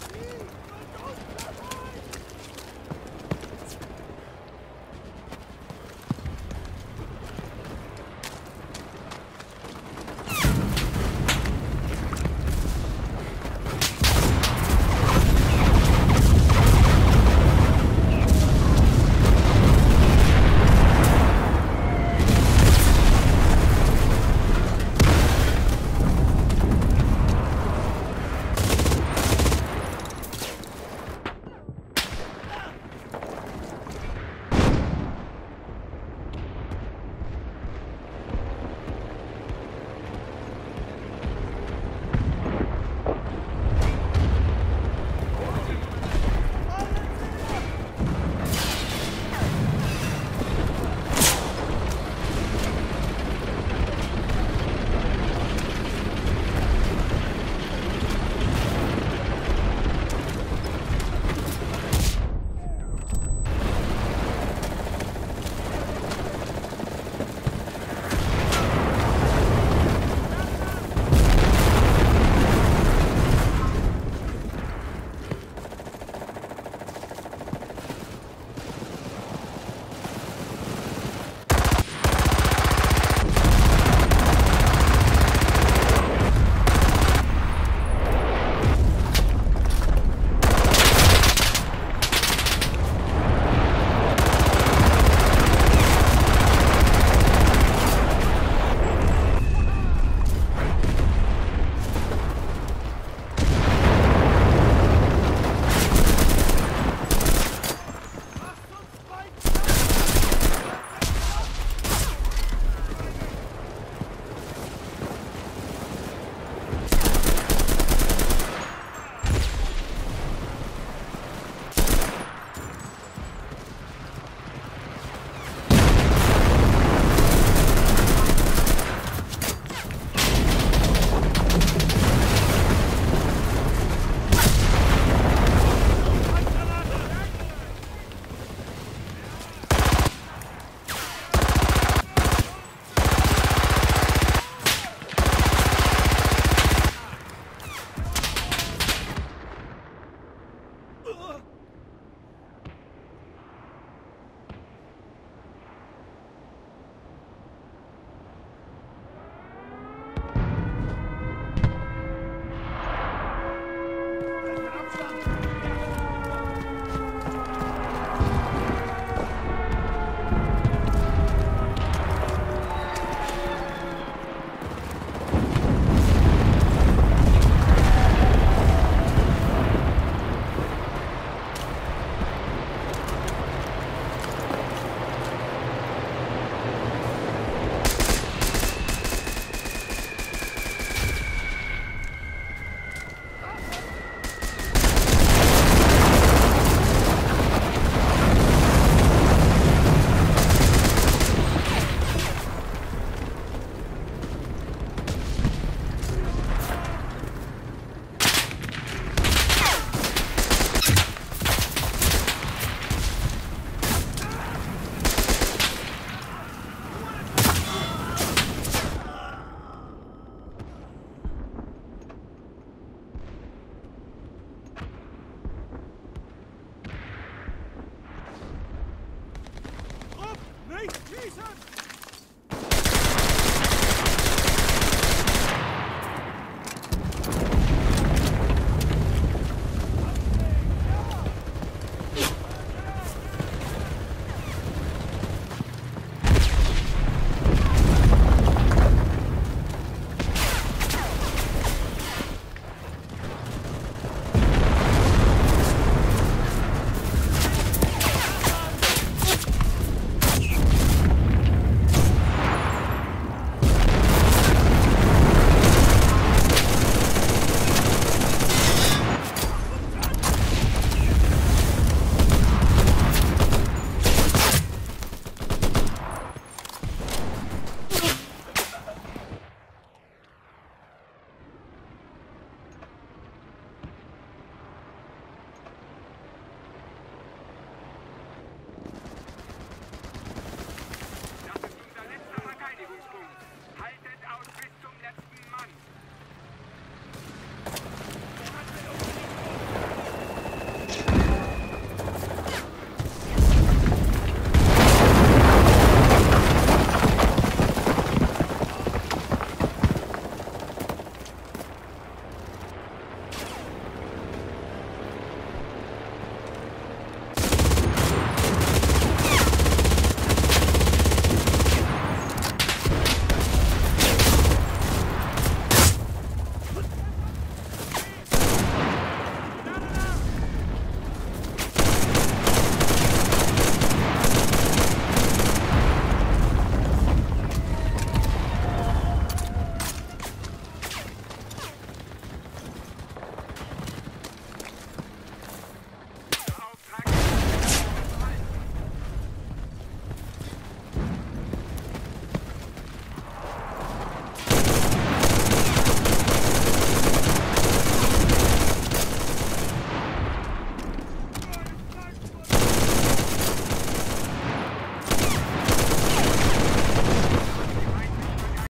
Yeah.